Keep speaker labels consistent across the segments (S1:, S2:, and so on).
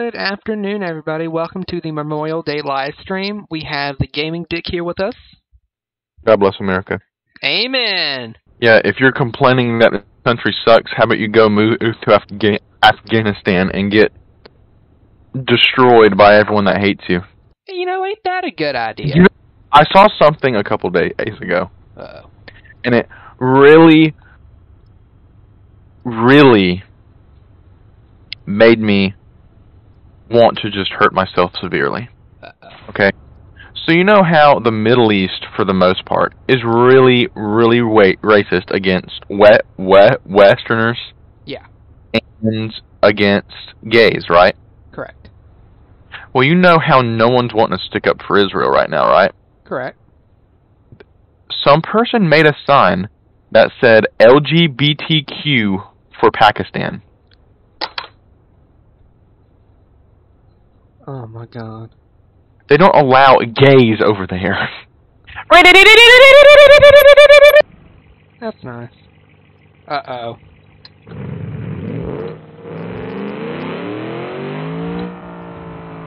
S1: Good afternoon, everybody. Welcome to the Memorial Day live stream. We have the Gaming Dick here with us.
S2: God bless America.
S1: Amen.
S2: Yeah, if you're complaining that the country sucks, how about you go move to Afga- Afghanistan and get destroyed by everyone that hates you?
S1: You know, ain't that a good idea?
S2: You know, I saw something a couple days ago,
S1: Uh-oh.
S2: and it really, really made me want to just hurt myself severely. Okay. So you know how the Middle East, for the most part, is really, really racist against wet, wet Westerners
S1: Yeah,
S2: and against gays, right?
S1: correct.
S2: Well, you know how no one's wanting to stick up for Israel right now, right?
S1: Correct.
S2: Some person made a sign that said LGBTQ for Pakistan.
S1: Oh my god.
S2: They don't allow gays over there.
S1: That's nice. Uh-oh.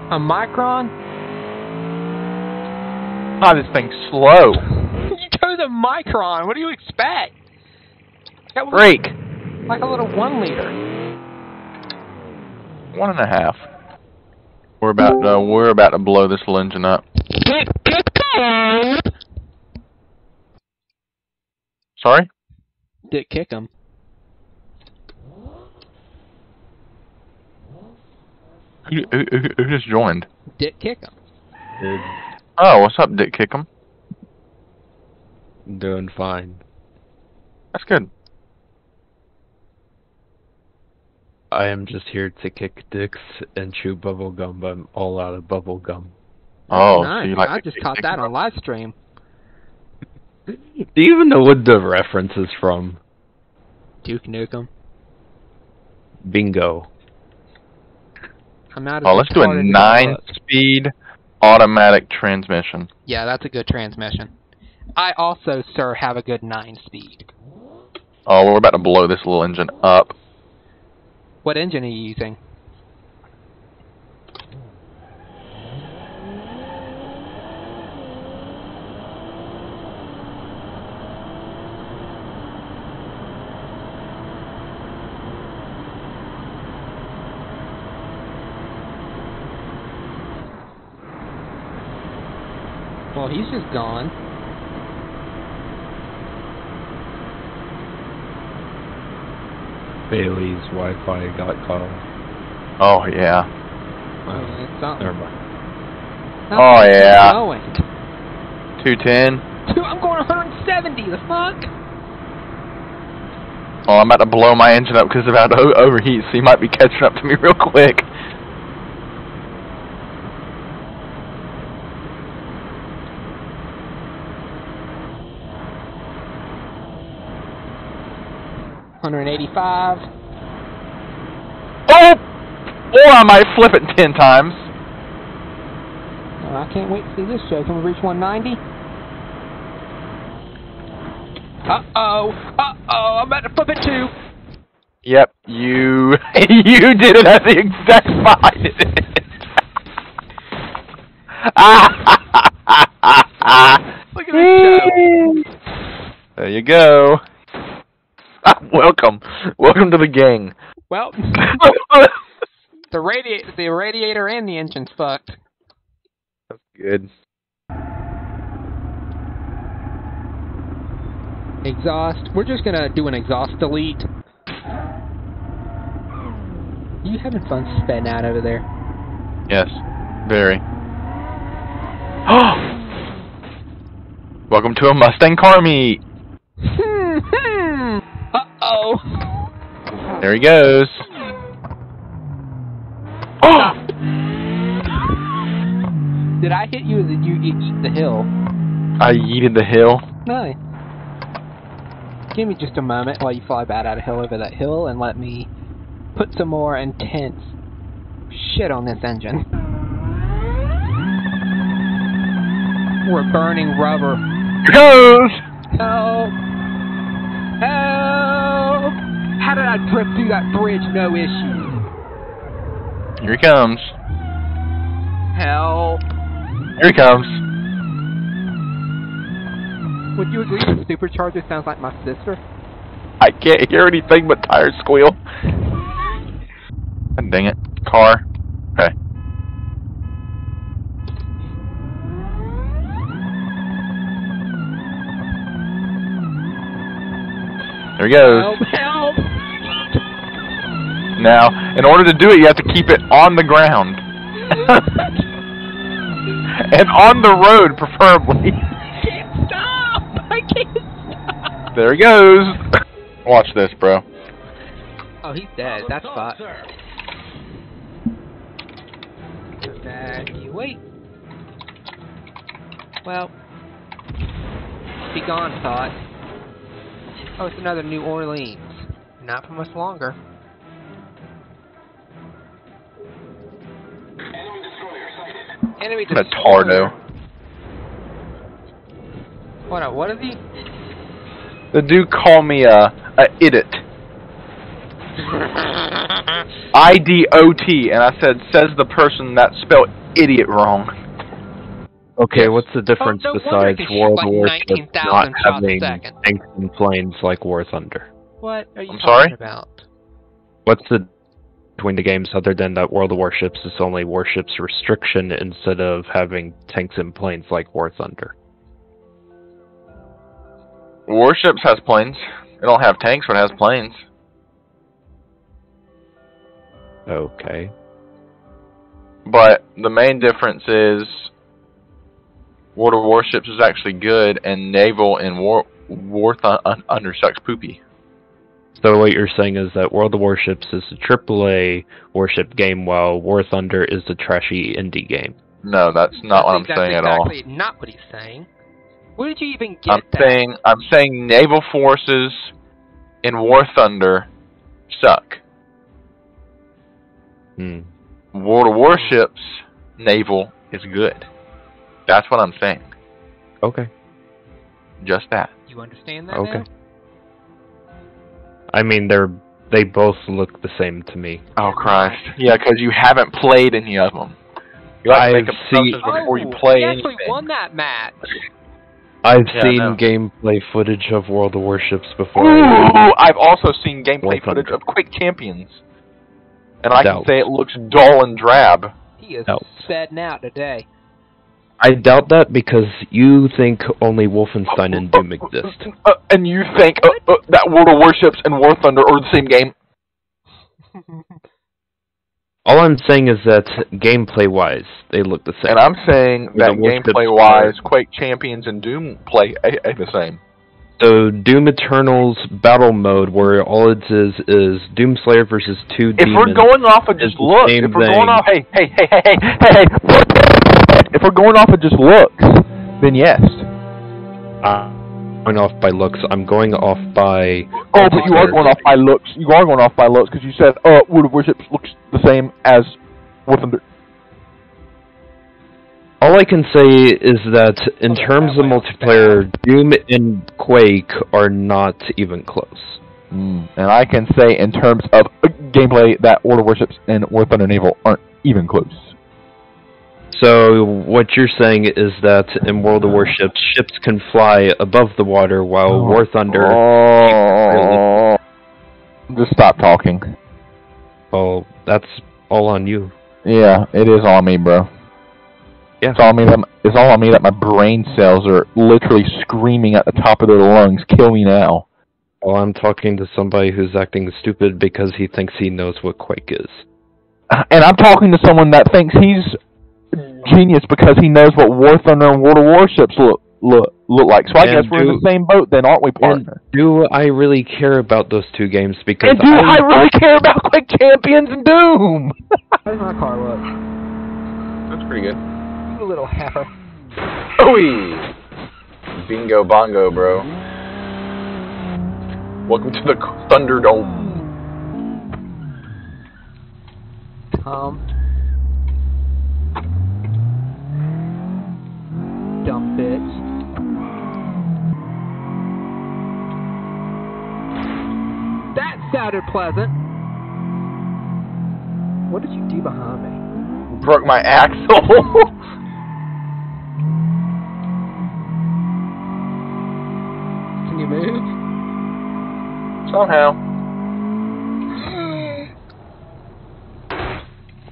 S1: A micron?
S2: Ah, this thing's slow.
S1: you chose a micron. What do you expect? That
S2: Break.
S1: like a little one liter.
S2: One and a half. We're about to, we're about to blow this little engine up. Sorry?
S1: Dick kick him.
S2: Who, who, who- who just joined?
S1: Dick kick him.
S2: Oh, what's up, Dick Kickum?
S3: Doing fine.
S2: That's good.
S3: I am just here to kick dicks and chew bubble gum, but I'm all out of bubble gum.
S2: Oh,
S1: nice.
S2: so you like
S1: I just caught that on live stream.
S3: Do you even know what the reference is from?
S1: Duke Nukem.
S3: Bingo.
S1: I'm not.
S2: Oh, let's do a nine-speed automatic transmission.
S1: Yeah, that's a good transmission. I also, sir, have a good nine speed.
S2: Oh, we're about to blow this little engine up.
S1: What engine are you using? Well, he's just gone.
S3: Bailey's Wi-Fi got cut off.
S2: Oh, yeah.
S1: I mean, it's something.
S3: Never mind.
S1: How
S2: Oh,
S1: fast is it
S2: yeah.
S1: Going?
S2: 210.
S1: Dude, I'm going 170. The fuck?
S2: Oh, I'm about to blow my engine up because it's about to overheat, so you might be catching up to me real quick.
S1: Hundred eighty-five.
S2: Oh! Or I might flip it 10 times.
S1: I can't wait to see this show. Can we reach 190? Uh-oh. Uh-oh. I'm about to flip it too.
S2: Yep, you you did it at the exact spot I did it.
S1: Look at this show.
S2: There you go. Welcome. Welcome to the gang.
S1: Well, the radiator, the radiator and the engine's fucked.
S2: That's good.
S1: Exhaust. We're just gonna do an exhaust delete. You having fun spitting out over there?
S2: Yes, very. Welcome to a Mustang car meet.
S1: Hmm, hmm. Uh-oh.
S2: There he goes. Oh!
S1: Did I hit you or did you eat the hill?
S2: I yeeted the hill.
S1: Nice. Give me just a moment while you fly bad out of hill over that hill and let me put some more intense shit on this engine. We're burning rubber.
S2: Here goes!
S1: Help! Help! Did I drift through that bridge no issue?
S2: Here he comes.
S1: Hell.
S2: Here he comes.
S1: Would you agree that Supercharger sounds like my sister?
S2: I can't hear anything but tires squeal. God dang it. Car. Okay. There he goes.
S1: Help! Help!
S2: Now, in order to do it, you have to keep it on the ground. and on the road, preferably.
S1: can't stop! I can't stop!
S2: There he goes. Watch this, bro.
S1: Oh, he's dead. That's fucked. Evacuate. Well, be gone, thought. Oh, it's another New Orleans. Not for much longer. Enemy
S2: A tardo.
S1: What? A, what is he?
S2: The dude called me a, a idiot. I D O T, and I said, says the person that spelled idiot wrong.
S3: Okay, what's the oh, difference
S1: Oh, no
S3: besides
S1: it can shoot
S3: World
S1: like
S3: War
S1: 19,000
S3: not having
S1: second.
S3: tanks and planes like War Thunder?
S1: What are you
S2: I'm
S1: talking
S2: sorry?
S1: about?
S3: What's the between the games other than that World of Warships is only warships restriction instead of having tanks and planes like War Thunder?
S2: Warships has planes. It don't have tanks, but it has planes.
S3: Okay.
S2: But the main difference is World of Warships is actually good, and Naval and War War Th- un- Under sucks poopy.
S3: So what you're saying is that World of Warships is a AAA warship game, while War Thunder is a trashy indie game.
S2: No, that's not what I'm
S1: That's
S2: saying at all.
S1: exactly not what he's saying. Where did you even get
S2: I'm
S1: that?
S2: saying I'm saying naval forces in War Thunder suck.
S3: Hmm.
S2: World of Warships naval is good. That's what I'm saying.
S3: Okay.
S2: Just that.
S1: You understand that
S3: Okay.
S1: now?
S3: I mean, they're they both look the same to me.
S2: Oh Christ. Yeah, because you haven't played any of them. You have
S3: I've
S2: assumptions
S3: seen-
S2: before you
S1: Oh,
S2: play
S1: he actually
S2: anything.
S1: won that match.
S3: I've
S2: Yeah,
S3: seen
S2: know.
S3: gameplay footage of World of Warships before.
S2: Ooh, I've also seen gameplay footage of Quake Champions, and I can say it looks dull and drab.
S1: He is
S3: No.
S1: sped out today.
S3: I doubt that because you think only Wolfenstein and Doom exist.
S2: Uh, and you think uh, uh, that World of Warships and War Thunder are the same game?
S3: All I'm saying is that gameplay-wise, they look the same.
S2: And I'm saying that gameplay-wise, Quake Champions and Doom play a, a the same.
S3: So Doom Eternal's battle mode, where all it is is Doom Slayer versus two
S2: If
S3: demons.
S2: we're going off of just
S3: same
S2: if we're
S3: thing.
S2: going off, hey, hey, hey, hey, hey, hey, hey, if we're going off of just looks, then yes.
S3: uh, going off by looks, I'm going off by.
S2: Oh, but you are going off by looks. You are going off by looks because you said, "Uh, World of Warships looks the same as War Thunder."
S3: All I can say is that in
S1: Okay,
S3: terms
S1: that
S3: of
S1: way I'll
S3: multiplayer, Doom and Quake are not even close.
S2: Mm, and I can say, in terms of uh, gameplay, that Order of Warships and War Thunder Naval aren't even close.
S3: So what you're saying is that in World of Warships, ships can fly above the water, while oh. War Thunder.
S2: Oh, just stop talking.
S3: Oh, that's all on you.
S2: Yeah, it is on me, bro.
S3: Yeah.
S2: It's all on me that it's all on me that my brain cells are literally screaming at the top of their lungs, "Kill me now!"
S3: Well, I'm talking to somebody who's acting stupid because he thinks he knows what Quake is.
S2: And I'm talking to someone that thinks he's genius because he knows what War Thunder and World of Warships look look look like. So I
S3: And
S2: guess we're in the same boat, then, aren't we, partner?
S3: Do I really care about those two games? Because
S2: And do I really care about Quake Champions and Doom?
S1: How does my car look?
S2: That's pretty good.
S1: You little heifer.
S2: Oi! Bingo bongo, bro. Welcome to the Thunderdome.
S1: Tom. Dumb bitch. That sounded pleasant. What did you do behind me?
S2: Broke my axle.
S1: Can you move?
S2: Somehow.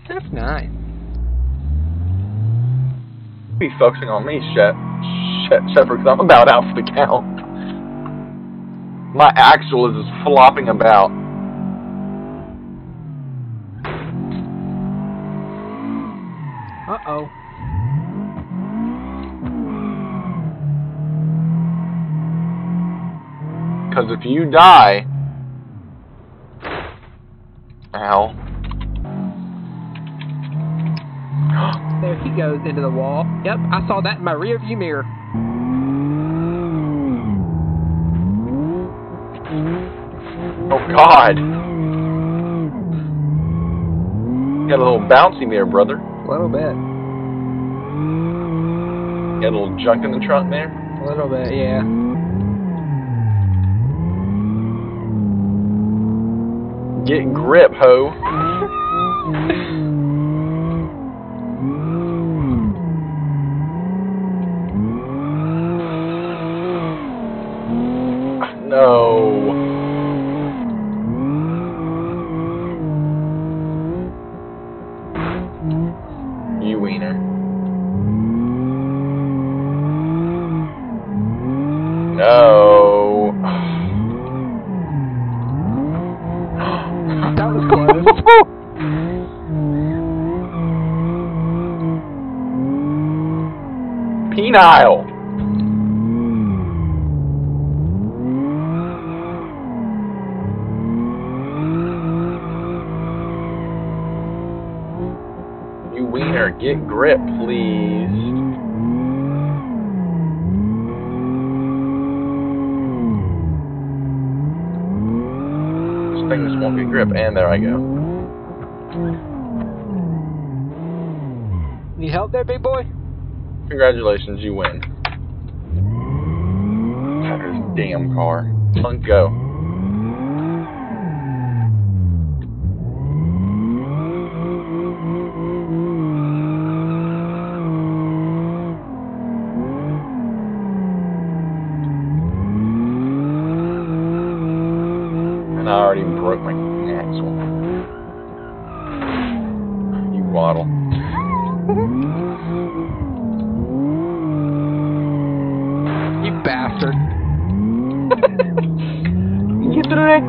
S1: That's nice.
S2: Be focusing on me, Shep. Shep, Shepherd, 'cause I'm about out for the count. My axle is just flopping about.
S1: Uh oh.
S2: Because if you die... Ow.
S1: He goes into the wall. Yep, I saw that in my rear view mirror.
S2: Oh God! Got a little bouncy there, brother.
S1: A little bit.
S2: Got a little junk in the trunk there.
S1: A little bit, yeah.
S2: Get grip, ho. No. You wiener.
S1: That was close.
S2: Penile. Congratulations, you win. Damn car go. And I already broke my axle. You waddle.
S1: You bastard.
S2: Get the neck.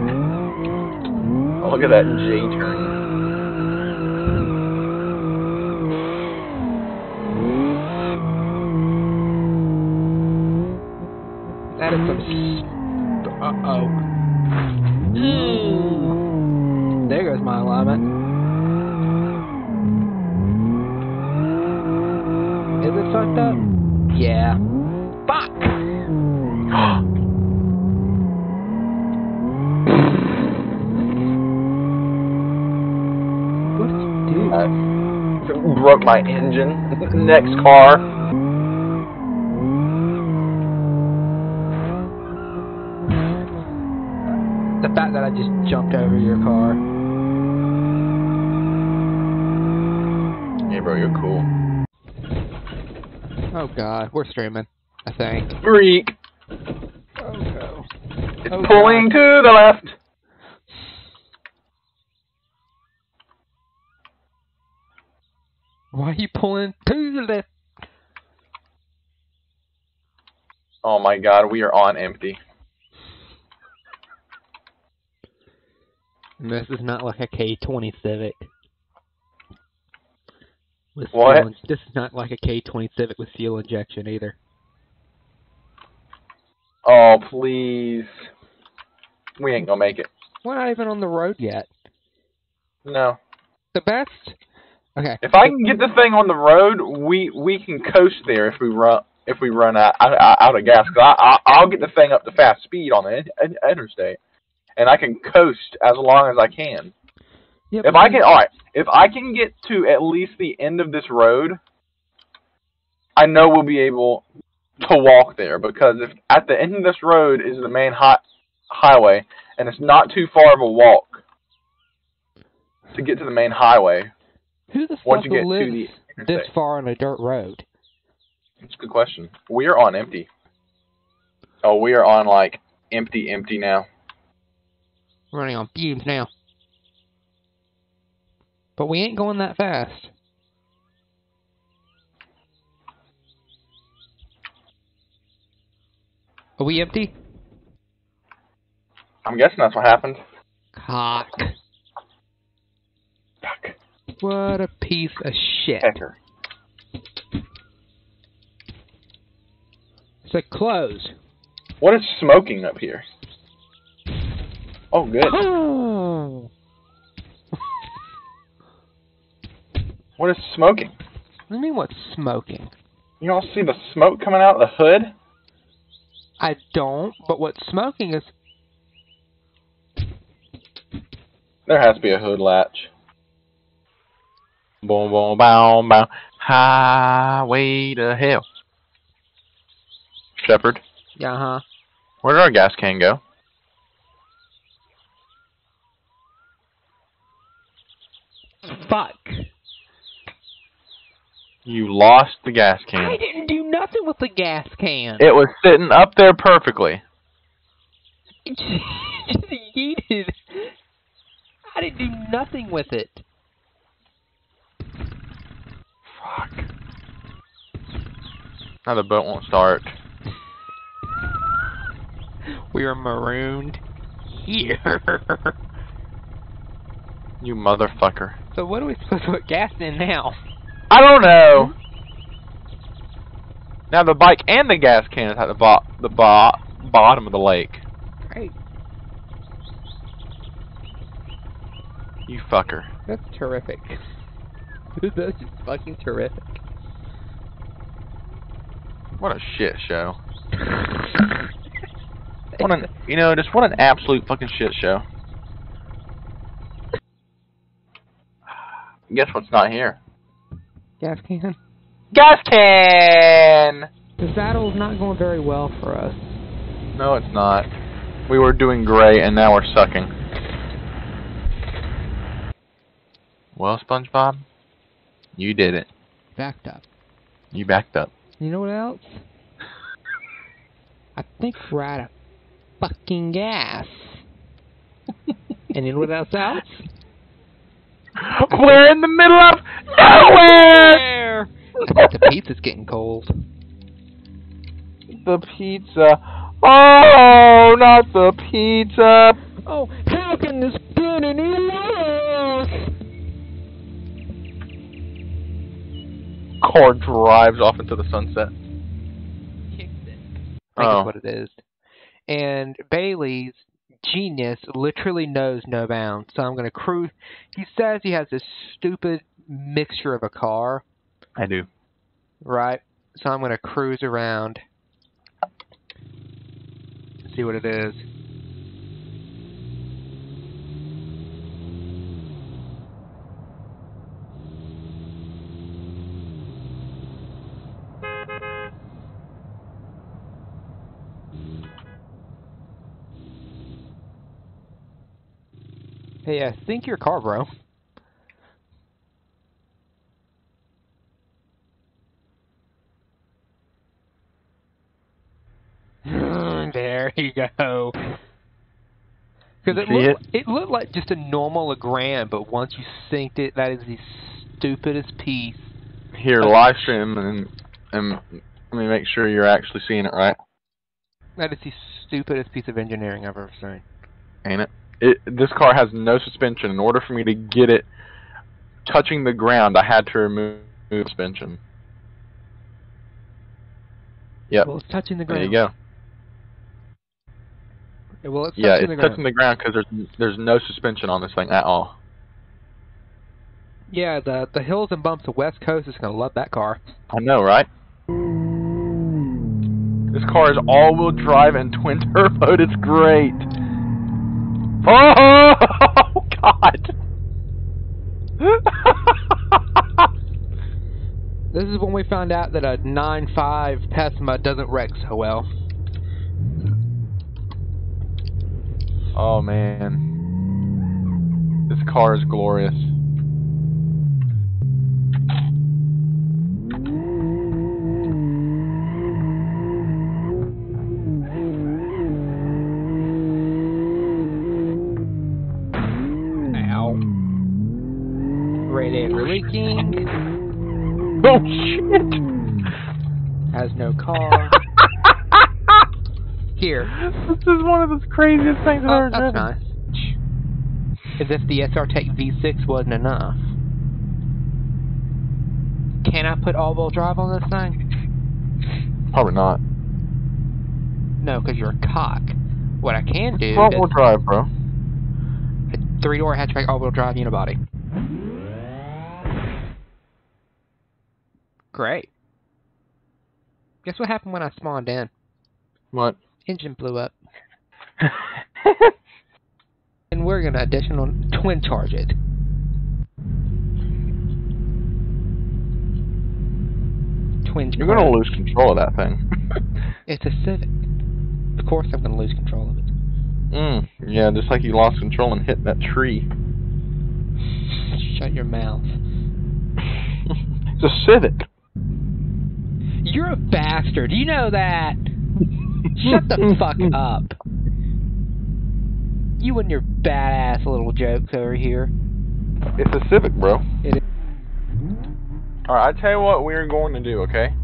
S2: Oh, look at that J turn.
S1: That is some. Uh oh. There goes my alignment. Is it fucked up? Yeah. Fuck! What did you do?
S2: I broke my engine. Next car.
S1: The fact that I just jumped over your car.
S2: Yeah, bro, you're cool.
S1: Oh god, we're streaming. I think.
S2: Freak.
S1: Oh no.
S2: It's
S1: Oh,
S2: pulling to the left.
S1: Why are you pulling to the left?
S2: Oh my god, we are on empty.
S1: This is not like a K20 Civic. With
S2: What?
S1: Fuel this is not like a K20 Civic with fuel injection either.
S2: Oh, please. We ain't gonna make it.
S1: We're not even on the road yet.
S2: No.
S1: The best. Okay.
S2: If I can get the thing on the road, we we can coast there if we run if we run out out, out of gas. Cause I, I I'll get the thing up to fast speed on the in, in- interstate, and I can coast as long as I can.
S1: Yeah,
S2: If I can, all right. If I can get to at least the end of this road, I know we'll be able to walk there because if at the end of this road is the main hi- highway and it's not too far of a walk. to get to the main highway.
S1: Who the
S2: Once
S1: fuck
S2: you get
S1: lives
S2: the
S1: this far on a dirt road?
S2: That's a good question. We are on empty. Oh, we are on like empty, empty now.
S1: Running on fumes now. But we ain't going that fast. Are we empty?
S2: I'm guessing that's what happened.
S1: Cock.
S2: Fuck.
S1: What a piece of shit.
S2: Hecker.
S1: It's like close.
S2: What is smoking up here? Oh, good.
S1: Oh.
S2: What is smoking?
S1: What do you mean what's smoking?
S2: You all see the smoke coming out of the hood?
S1: I don't, but what's smoking is
S2: There has to be a hood latch. Boom, boom, bow, bow. Highway to hell. Shepherd,
S1: yeah, huh?
S2: where did our gas can go?
S1: Fuck.
S2: You lost the gas can.
S1: I didn't do nothing with the gas can.
S2: It was sitting up there perfectly.
S1: It just yeeted. I didn't do nothing with it.
S2: Fuck. Now the boat won't start.
S1: We are marooned here.
S2: You motherfucker.
S1: so what are we supposed to put gas in now?
S2: I don't know. Now the bike and the gas can is at the bo- the bo- bottom of the lake.
S1: Great.
S2: You fucker.
S1: That's terrific. That's just fucking terrific.
S2: What a shit show. What an you know, just what an absolute fucking shit show. Guess what's not here?
S1: gas can.
S2: Gas can.
S1: The saddle's not going very well for us.
S2: No, it's not. We were doing great, and now we're sucking. Well, SpongeBob, you did it.
S1: Backed up.
S2: You backed up.
S1: You know what else? I think we're out of fucking gas. and you know what else else?
S2: We're in the middle of nowhere.
S1: I think the pizza's getting cold.
S2: The pizza. Oh, not the pizza.
S1: Oh, how can this be any
S2: Car drives off into the sunset.
S1: Kicks it. I think
S2: Oh.
S1: is what it is. And Bailey's genius literally knows no bounds. So I'm going to cruise. He says he has this stupid mixture of a car,
S2: I do.
S1: right? So I'm going to cruise around. See what it is. Hey, I think your car, bro. there you go. Because it looked, it? looked like just a normal LeGran, but once you synced it, that is the stupidest piece.
S2: Here, live stream and and let me make sure you're actually seeing it right.
S1: That is the stupidest piece of engineering I've ever seen.
S2: Ain't it? It this car has no suspension. In order for me to get it touching the ground, I had to remove suspension. Yep.
S1: Well, it's touching the ground.
S2: There you go.
S1: Well, it's
S2: Yeah, it's
S1: the
S2: touching the ground because there's there's no suspension on this thing at all.
S1: Yeah, the the hills and bumps of West Coast is gonna love that car.
S2: I know, right? This car is all-wheel drive and twin turbo. It's great. Oh God!
S1: This is when we found out that a 9.5 Pessima doesn't wreck so well.
S2: oh man. This car is glorious. Oh shit!
S1: Has no car. Here.
S2: This is one of the craziest things I've
S1: Oh,
S2: ever
S1: that's
S2: driven.
S1: nice. As if the SR Tech V6 wasn't enough. Can I put all-wheel drive on this thing?
S2: Probably not.
S1: No, because you're a cock. What I can do
S2: All-wheel drive, bro.
S1: a three-door hatchback all-wheel drive unibody. Great. Guess what happened when I spawned in?
S2: What?
S1: Engine blew up. And we're gonna additional twin charge it. Twin
S2: You're gonna lose control of that thing.
S1: It's a Civic. Of course I'm gonna lose control of it.
S2: mm, yeah, just like you lost control and hit that tree.
S1: Shut your mouth.
S2: it's a Civic.
S1: You're a bastard. You know that. Shut the fuck up. You and your badass little jokes over here.
S2: It's a Civic, bro.
S1: It is.
S2: Alright, I tell you what we're going to do, okay?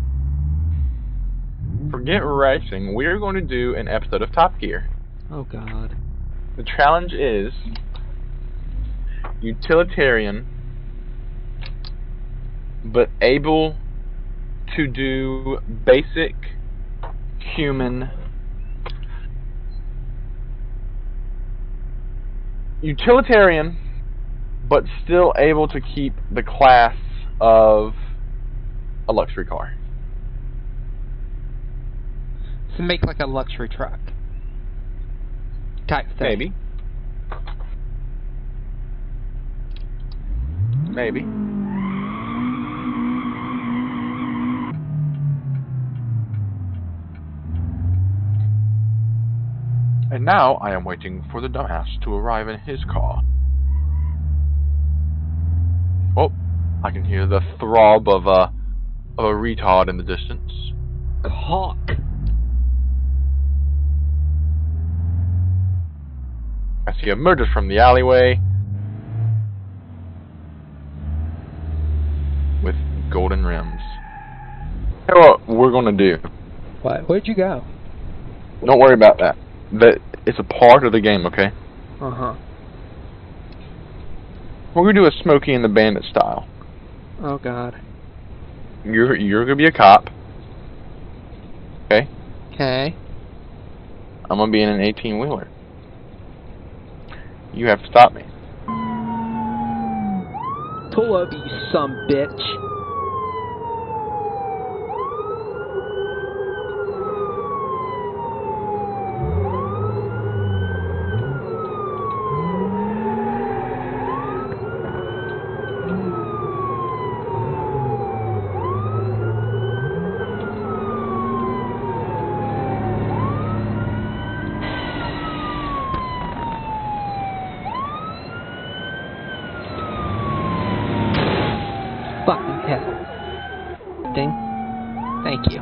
S2: Forget racing. We're going to do an episode of Top Gear.
S1: Oh god.
S2: The challenge is utilitarian, but able to do basic human utilitarian, but still able to keep the class of a luxury car.
S1: So make like a luxury truck. Type thing.
S2: Maybe. Maybe. And now I am waiting for the dumbass to arrive in his car. Oh, I can hear the throb of a of a retard in the distance.
S1: Cock.
S2: As he emerges from the alleyway with golden rims. Here's what we're gonna do.
S1: What? Where'd you go?
S2: Don't worry about that. That it's a part of the game, okay?
S1: Uh huh.
S2: We're gonna do a Smokey and the Bandit style.
S1: Oh god.
S2: You're you're gonna be a cop. Okay?
S1: Okay.
S2: I'm gonna be in an 18 wheeler. You have to stop me.
S1: Pull up, you some bitch. Fucking hell. Ding. Thank you.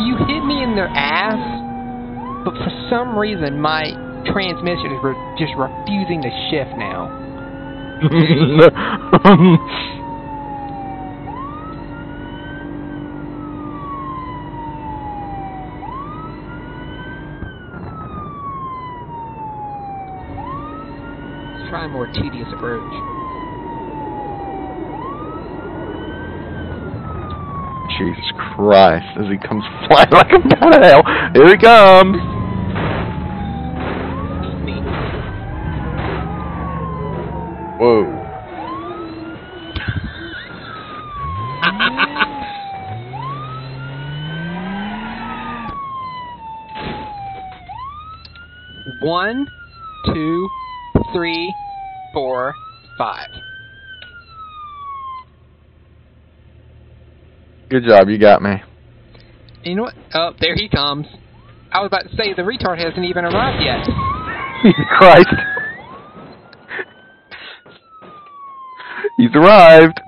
S1: You hit me in the ass, but for some reason my transmission is re- just refusing to shift now. Let's try a more tedious approach.
S2: Jesus Christ, as he comes flying like a bat out of hell. Here he comes! Whoa.
S1: One, two, three, four, five.
S4: Good job, you got me.
S1: You know what? Oh, there he comes. I was about to say the retard hasn't even arrived yet.
S4: Jesus Christ. He's arrived.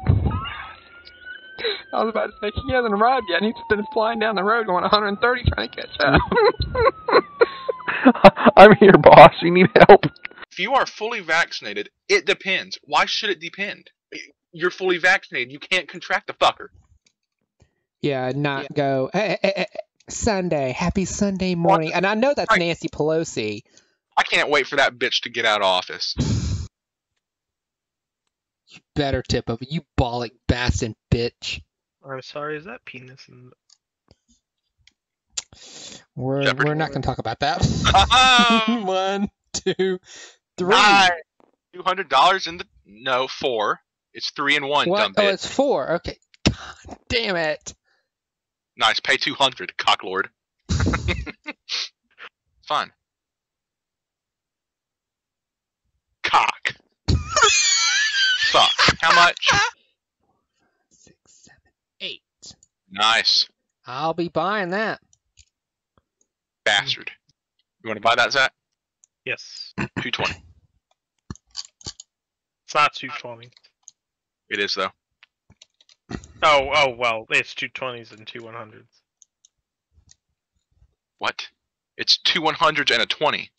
S1: I was about to say he hasn't arrived yet. and He's been flying down the road going 130 trying to catch up.
S4: I'm here, boss. You need help.
S2: If you are fully vaccinated, it depends. Why should it depend? You're fully vaccinated. You can't contract the fucker.
S1: yeah, not go. "Eh, eh, eh, eh, Sunday, happy Sunday morning. And I know that's
S2: Right.
S1: Nancy Pelosi.
S2: I can't wait for that bitch to get out of office.
S1: You better tip over, you bollock bastard bitch.
S5: I'm sorry, is that penis in
S1: We're
S2: Jeopardy.
S1: we're not gonna talk about that. One, two, three.
S2: Nine. Two hundred dollars in the no four. It's three and one.
S1: What?
S2: Dumb
S1: Oh,
S2: bitch.
S1: it's four. Okay. God damn it.
S2: Nice. Pay two hundred, cocklord. Fine. Cock. Fuck. How much?
S1: Six, seven, eight.
S2: Nice.
S1: I'll be buying that.
S2: Bastard. You want to buy that, Zach?
S5: Yes.
S2: Two twenty.
S5: It's not 220.
S2: It is though.
S5: Oh, oh, well, it's 220s and two 100s.
S2: What? It's two one hundreds and a twenty.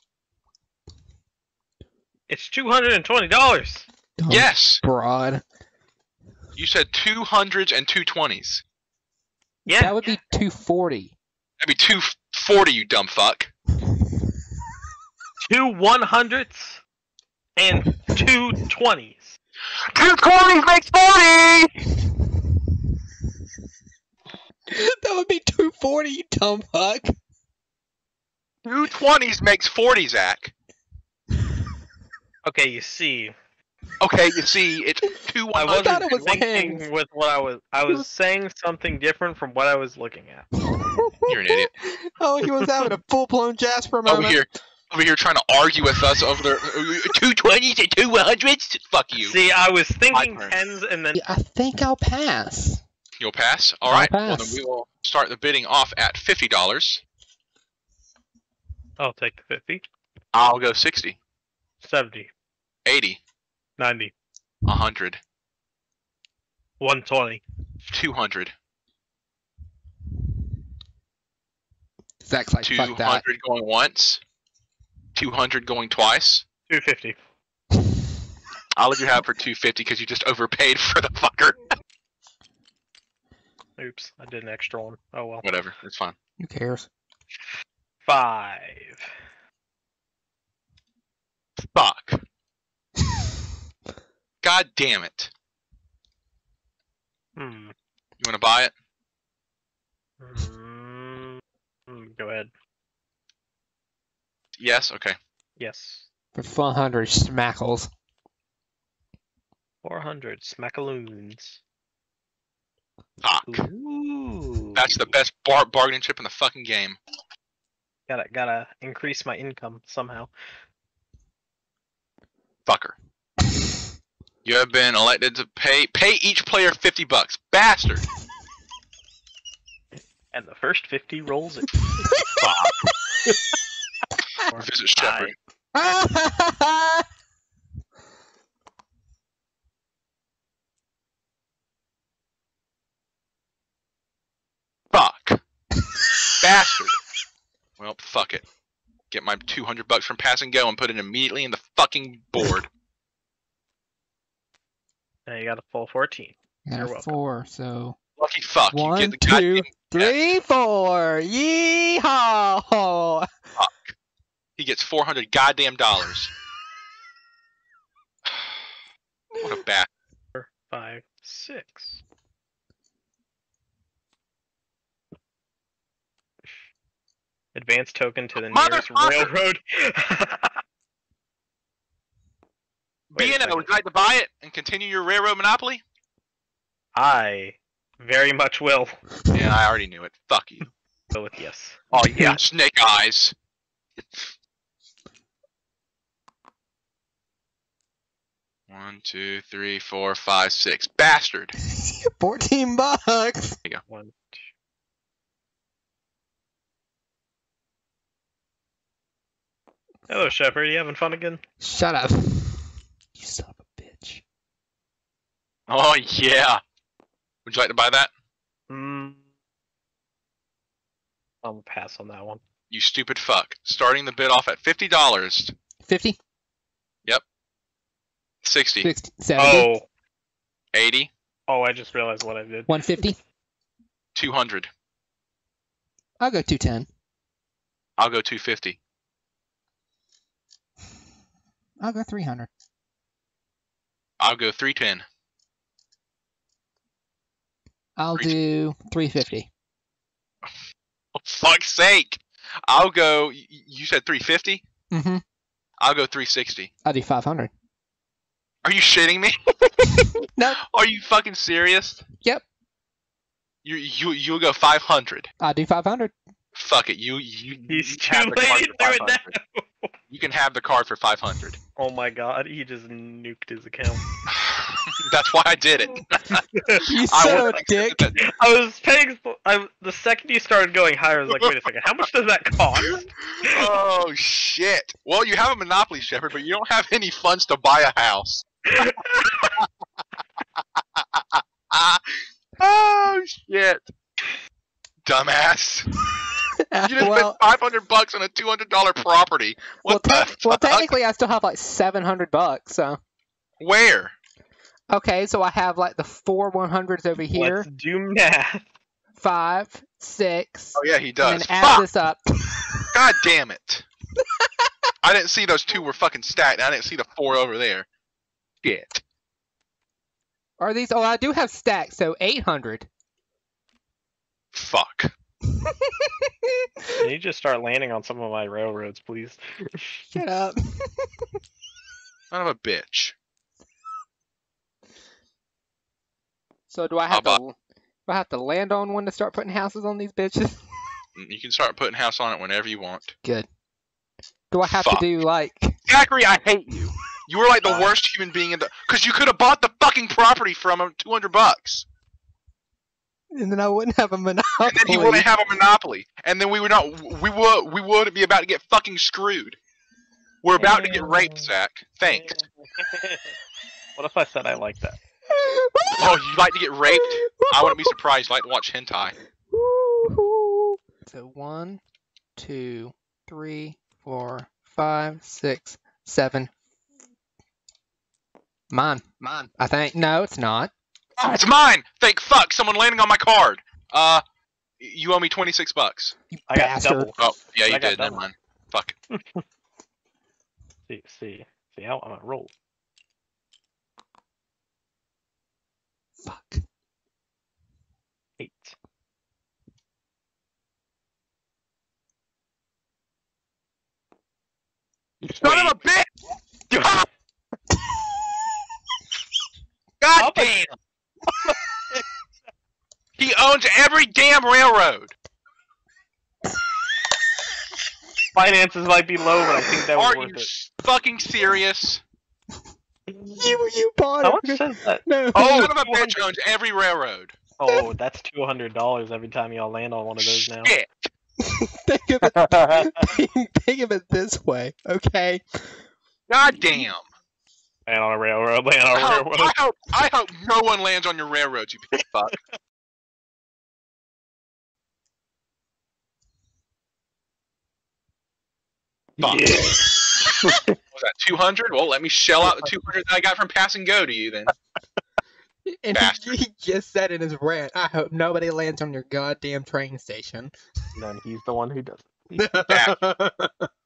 S5: It's $220!
S1: Dumb
S2: Yes.
S1: Broad.
S2: You said two hundreds and two twenties.
S5: Yeah.
S1: That would be two forty.
S2: That'd be two forty. You dumb fuck.
S5: two 100s and two 20s.
S2: Two twenties makes forty.
S1: that would be two forty, you dumb fuck.
S2: Two twenties makes forty, Zach.
S5: Okay, you see,
S2: Okay, you see, it's two
S5: I
S2: one
S5: wasn't
S1: thought it was
S5: thinking
S1: tens.
S5: with what I was. I was saying something different from what I was looking at.
S2: You're an idiot.
S1: oh, he was having a full blown Jasper
S2: Over
S1: moment.
S2: here, over here, trying to argue with us over there. Uh, two twenties and two hundreds. Fuck you.
S5: See, I was thinking
S2: turn.
S5: tens and then
S1: Yeah, I think I'll pass.
S2: You'll pass. All
S1: I'll
S2: right. Well, then we will start the bidding off at fifty dollars.
S5: I'll take the 50,
S2: I'll go 60,
S5: 70,
S2: 80,
S5: 90,
S2: 100,
S5: 120.
S2: 200,
S1: Zach's like, fuck that.
S2: 200 going once, 200 going twice.
S5: 250.
S2: I'll let you have it for 250 because you just overpaid for the fucker.
S5: Oops, I did an extra one. Oh well.
S2: Whatever, it's fine.
S1: Who cares?
S5: Five.
S2: Fuck. God damn it.
S5: Hmm.
S2: You want to buy it?
S5: Mm, go ahead.
S2: Yes. Okay.
S5: Yes.
S1: For 400 smackles.
S5: 400 smackaloons.
S2: Fuck.
S5: Ooh.
S2: That's the best bar- bargaining chip in the fucking game.
S5: Gotta gotta increase my income somehow.
S2: Fucker. You have been elected to pay pay each player 50 bucks. Bastard.
S5: And the first 50 rolls it.
S2: Or visit Shepherd. Fuck. Bastard. Well, fuck it. Get my 200 bucks from Pass and Go and put it immediately in the fucking board.
S5: Now you got a full 14.
S1: Got
S5: You're
S1: a
S5: welcome.
S1: four, so
S2: Lucky fuck. you
S1: one,
S2: get the
S1: two,
S2: goddamn.
S1: three, four. Yeehaw!
S2: He gets 400 goddamn dollars. what a bastard.
S5: Four, five, six. Advance token to the nearest
S2: Motherfucker!
S5: railroad. Wait a
S2: B&O,
S5: second.
S2: would you like to buy it and continue your railroad monopoly?
S5: I very much will
S2: Yeah, I already knew it. Fuck you.
S5: go with yes.
S2: Oh yeah, snake eyes. One, two, three, four, five, six. Bastard.
S1: 14 bucks. There you go.
S5: One, two. Hello, Shepherd. You having fun again?
S1: Shut up. You son of a bitch.
S2: Oh yeah. Would you like to buy that?
S5: Hmm. I'll pass on that one.
S2: You stupid fuck. Starting the bid off at fifty dollars.
S1: 50,
S2: 60,
S1: 60, 70,
S5: Oh,
S2: 80,
S5: oh! I just realized what I did.
S1: 150.
S2: 200.
S1: I'll go 210.
S2: I'll go 250.
S1: I'll go 300.
S2: I'll go 310.
S1: I'll do 350.
S2: Oh, fuck's sake. I'll go. y- y- You said 350?
S1: Mm-hmm.
S2: I'll go 360.
S1: I'll do 500.
S2: Are you shitting me?
S1: Nope.
S2: Are you fucking serious?
S1: Yep.
S2: You you you'll go 500.
S1: I'll do 500.
S2: Fuck it. You you.
S5: He's
S2: you
S5: too
S2: have
S5: late to it now.
S2: You can have the card for 500.
S5: Oh my god, he just nuked his account.
S2: That's why I did it.
S1: You
S2: I
S1: son of
S2: wasn't
S1: a dick.
S2: expecting.
S5: I was paying. I, the second you started going higher, I was like, wait a second, how much does that cost?
S2: Oh shit. Well, you have a monopoly, Shepherd, but you don't have any funds to buy a house. oh shit. Dumbass. You just
S1: well,
S2: spent 500 bucks on a $200 property.
S1: well,
S2: What
S1: te-
S2: the
S1: well, technically, I still have like 700 bucks. So
S2: Where?
S1: okay, so I have like the four 100s over here,
S5: Let's do math.
S1: five, six,
S2: Oh yeah, he
S1: and
S2: does.
S1: then add
S2: Fuck!
S1: this up.
S2: God damn it. I didn't see those two were fucking stacked. I didn't see the four over there. Shit.
S1: Are these? Oh, I do have stacks, so 800.
S2: Fuck.
S5: Can you just start landing on some of my railroads, please?
S1: Shut up.
S2: Son of a bitch.
S1: So do I have
S2: I'll
S1: to? Do I have to land on one to start putting houses on these bitches?
S2: Mm, you can start putting house on it whenever you want.
S1: Good. Do I have
S2: Fuck.
S1: to do like?
S2: Zachary, I hate you. You were like the worst human being in the. Because you could have bought the fucking property from him, 200 bucks.
S1: And then I wouldn't have a monopoly.
S2: And then he wouldn't have a monopoly. And then we would not. We would. We wouldn't be about to get fucking screwed. We're about to get mm. raped, Zach. Thanks.
S5: what if I said I like that?
S2: Oh, you like to get raped? I wouldn't be surprised. You like to watch hentai.
S1: So one, two, three, four, five, six, seven. Mine. Mine. I think. No, it's not.
S2: It's mine. Thank fuck. Someone landing on my card. Uh, you owe me 26 bucks.
S1: You
S5: I got
S1: bastard.
S5: double.
S2: Oh, yeah, you
S5: I
S2: did. Never
S5: double.
S2: mind. Fuck. It.
S5: See, see, see how I'm gonna roll.
S1: Fuck.
S5: Eight.
S2: Son of a bitch! God
S5: How
S2: damn! He owns every damn railroad.
S5: Finances might be low, but I think that was
S2: Are
S5: worth
S2: you
S5: it.
S2: s- fucking serious?
S1: You you bought
S5: How
S1: it.
S5: much says that?
S1: No.
S2: Oh, oh, son of a bitch owns every railroad.
S5: Oh, that's two hundred dollars every time y'all land on one of those now.
S2: Shit.
S1: think of it. think of it this way, okay?
S2: God damn.
S5: land on a railroad. Land on
S2: I
S5: a
S2: hope,
S5: railroad.
S2: I hope, I hope no one lands on your railroads, you piece of fuck. Fuck.
S5: Yeah.
S2: Was that 200? Well, let me shell out the 200 that I got from Pass and Go to you then.
S1: And
S2: Bastard.
S1: he, he just said in his rant, I hope nobody lands on your goddamn train station.
S5: then he's the one who does.
S1: Fuck.